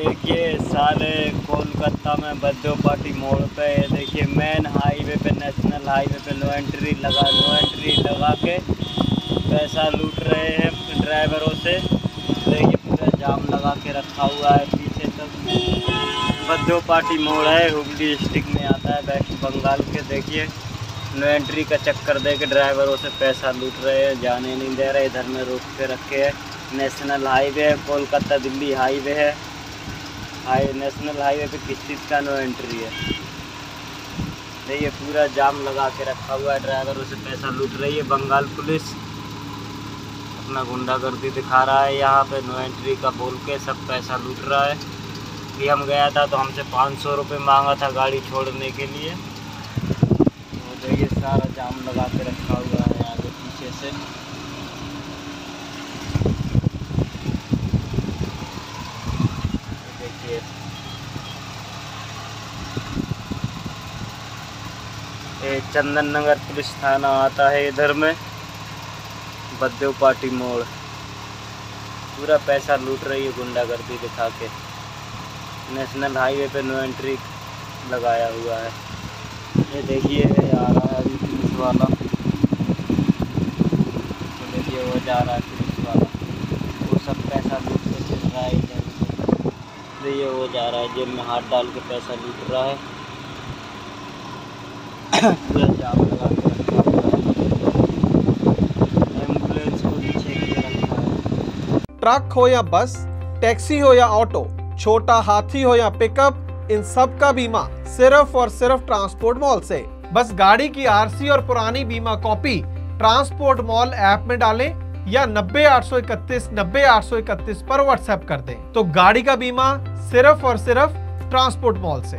देखिए साले कोलकाता में बर्थडे पार्टी मोड़ पे ये देखिए मेन हाईवे पे नेशनल हाईवे पे नो एंट्री लगा नो एंट्री लगा के पैसा लूट रहे हैं ड्राइवरों से। देखिए, पूरा जाम लगा के रखा हुआ है पीछे तक। बर्थडे पार्टी मोड़ है, हुगली डिस्ट्रिक्ट में आता है वेस्ट बंगाल के। देखिए नो एंट्री का चक्कर दे के ड्राइवरों से पैसा लूट रहे हैं, जाने नहीं दे रहे, इधर में रोक के रखे हैं। नेशनल हाईवे है, कोलकाता दिल्ली हाईवे है। हाई, नेशनल हाईवे पे किस चीज़ का नो एंट्री है? देखिए पूरा जाम लगा के रखा हुआ है ड्राइवर, उसे पैसा लूट रही है, बंगाल पुलिस। अपना गुंडागर्दी दिखा रहा है, यहाँ पे नो एंट्री का बोल के सब पैसा लूट रहा है। कि हम गया था तो हमसे पाँच सौ रुपये मांगा था गाड़ी छोड़ने के लिए। तो देखिए, सारा जाम लगा के रखा हुआ है आगे पीछे से देखिए ये चंदन नगर पुलिस थाना आता है इधर में बद्देव पार्टी मोड़। पूरा पैसा लूट रही है गुंडागर्दी दिखा के। नेशनल हाईवे पे नो एंट्री लगाया हुआ है। ये देखिए आ रहा है अभी पुलिस वाला। तो देखिए, वो जा रहा है पुलिस वाला। वो सब पैसा लूट के चल रहा है इधर देखिए वो जा रहा है, जेब में हाथ डाल के पैसा लूट रहा है पूरा जाम लगा के रखा हुआ है एंबुलेंस को भी चेक के रखा है ट्रक हो या बस, टैक्सी हो या ऑटो, छोटा हाथी हो या पिकअप, इन सब का बीमा सिर्फ़ और सिर्फ़ ट्रांसपोर्ट मॉल से। बस गाड़ी की आरसी और पुरानी बीमा कॉपी ट्रांसपोर्ट मॉल ऐप में डालें या नब्बे आठ सौ इकतीस, नब्बे आठ सौ इकतीस पर व्हाट्सएप कर दें। तो गाड़ी का बीमा सिर्फ़ और सिर्फ़ ट्रांसपोर्ट मॉल से।